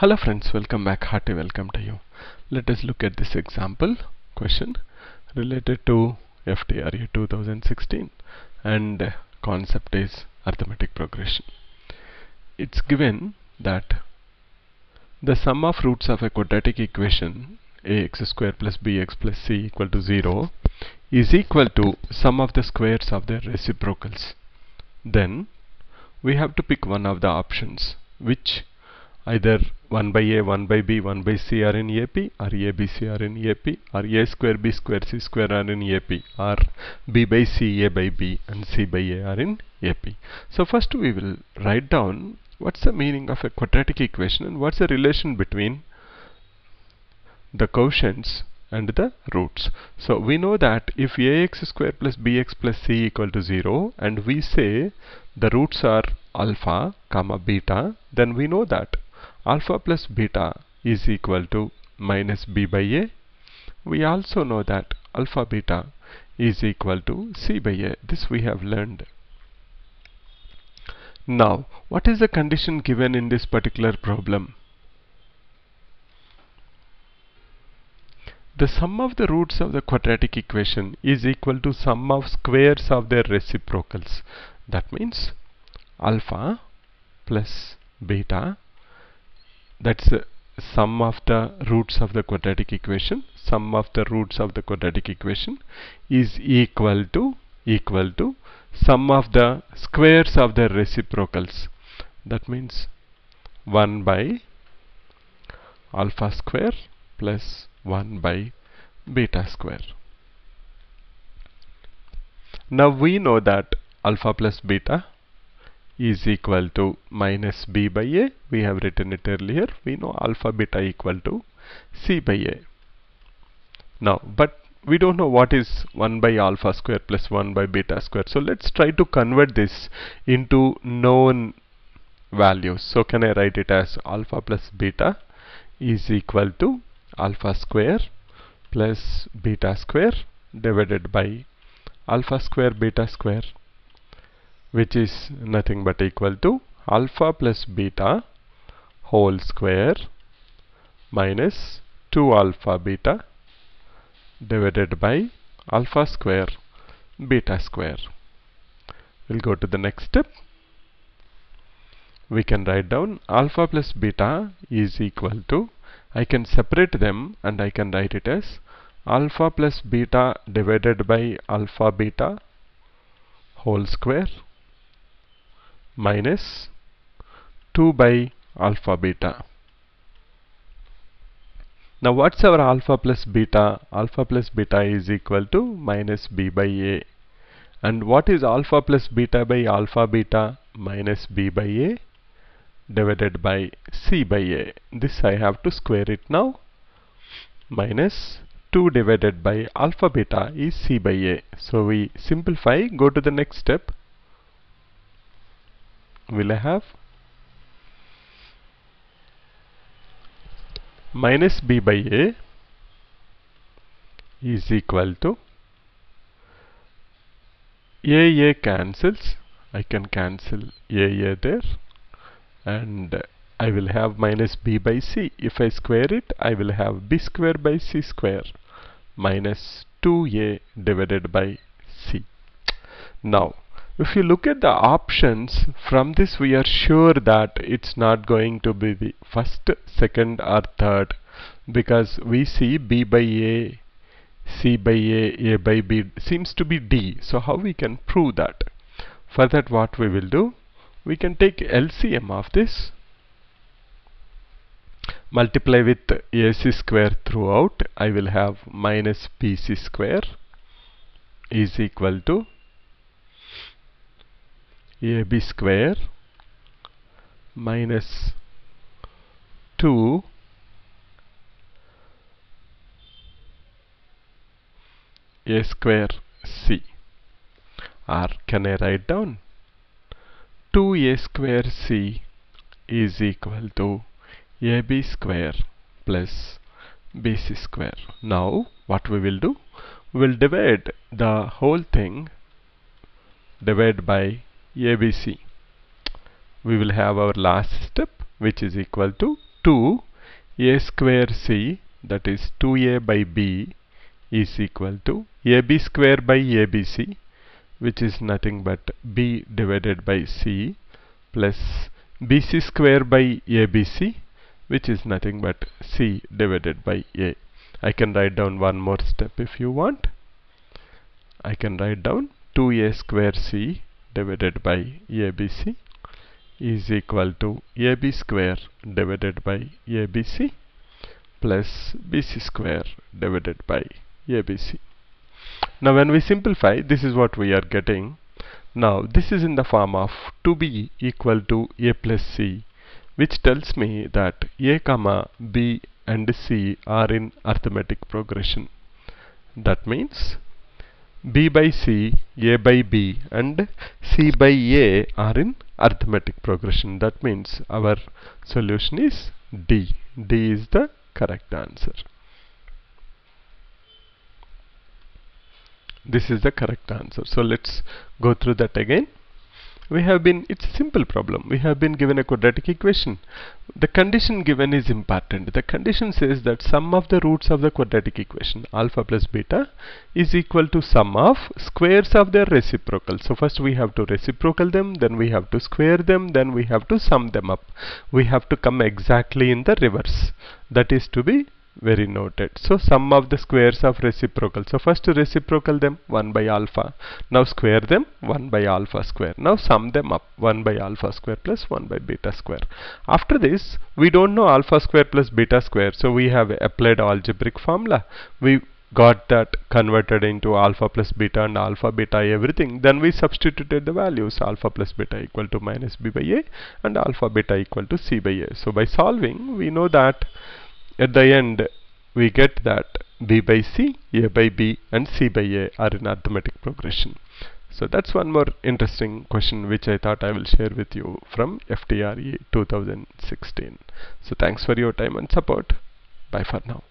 Hello friends, welcome back. Hearty welcome to you. Let us look at this example question related to FTRE 2016 and concept is arithmetic progression. It's given that the sum of roots of a quadratic equation ax square plus bx plus c equal to 0 is equal to sum of the squares of their reciprocals. Then we have to pick one of the options which either 1 by a, 1 by b, 1 by c are in AP or a, b, c are in AP or a square, b square, c square are in AP or b by c, a by b and c by a are in AP. So first we will write down what's the meaning of a quadratic equation and what's the relation between the quotients and the roots. So we know that if ax square plus bx plus c equal to 0 and we say the roots are alpha comma beta then we know that alpha plus beta is equal to minus b by a. We also know that alpha beta is equal to c by a. This we have learned. Now, what is the condition given in this particular problem? The sum of the roots of the quadratic equation is equal to sum of squares of their reciprocals. That means alpha plus beta that's the sum of the roots of the quadratic equation. Sum of the roots of the quadratic equation is equal to equal to sum of the squares of the reciprocals. That means 1 by alpha square plus 1 by beta square. Now we know that alpha plus beta is equal to minus b by a. We have written it earlier. We know alpha beta equal to c by a. Now but we don't know what is 1 by alpha square plus 1 by beta square. So let's try to convert this into known values. So can I write it as alpha plus beta is equal to alpha square plus beta square divided by alpha square beta square which is nothing but equal to alpha plus beta whole square minus 2 alpha beta divided by alpha square beta square. We'll go to the next step. We can write down alpha plus beta is equal to I can separate them and I can write it as alpha plus beta divided by alpha beta whole square minus 2 by alpha beta. Now what's our alpha plus beta? Alpha plus beta is equal to minus b by a. And what is alpha plus beta by alpha beta? Minus b by a divided by c by a. This I have to square it now. Minus 2 divided by alpha beta is c by a. So we simplify, go to the next step. Will I have? Minus b by a is equal to a a cancels. I can cancel a a there. And I will have minus b by c. If I square it I will have b square by c square minus 2a divided by c. Now if you look at the options from this we are sure that it's not going to be the first second or third. Because we see b by a c by a a by b seems to be d. So how we can prove that? For that what we will do? We can take LCM of this multiply with AC square throughout. I will have minus BC square is equal to AB square minus 2 A square C or can I write down 2A square C is equal to AB square plus BC square. Now what we will do? We will divide the whole thing divide by ABC. We will have our last step which is equal to 2 a square c that is 2a by b is equal to ab square by abc which is nothing but b divided by c plus bc square by abc which is nothing but c divided by a. I can write down one more step if you want. I can write down 2a square c divided by abc is equal to ab square divided by abc plus bc square divided by abc. Now when we simplify this is what we are getting. Now this is in the form of 2b equal to a plus c which tells me that a comma b and c are in arithmetic progression. That means b by c, a by b and c by a are in arithmetic progression. That means our solution is D. D is the correct answer. This is the correct answer. So let's go through that again we have been it's a simple problem. We have been given a quadratic equation. The condition given is important. The condition says that sum of the roots of the quadratic equation alpha plus beta is equal to sum of squares of their reciprocal. So first we have to reciprocal them then we have to square them then we have to sum them up. We have to come exactly in the reverse. That is to be very noted. So sum of the squares of reciprocal. So first to reciprocal them 1 by alpha. Now square them 1 by alpha square. Now sum them up 1 by alpha square plus 1 by beta square. After this we don't know alpha square plus beta square. So we have applied algebraic formula. We got that converted into alpha plus beta and alpha beta everything then we substituted the values alpha plus beta equal to minus b by a and alpha beta equal to c by a so by solving we know that at the end, we get that b by c, a by b and c by a are in arithmetic progression. So that's one more interesting question which I thought I will share with you from FTRE 2016. So thanks for your time and support. Bye for now.